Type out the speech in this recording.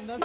yandan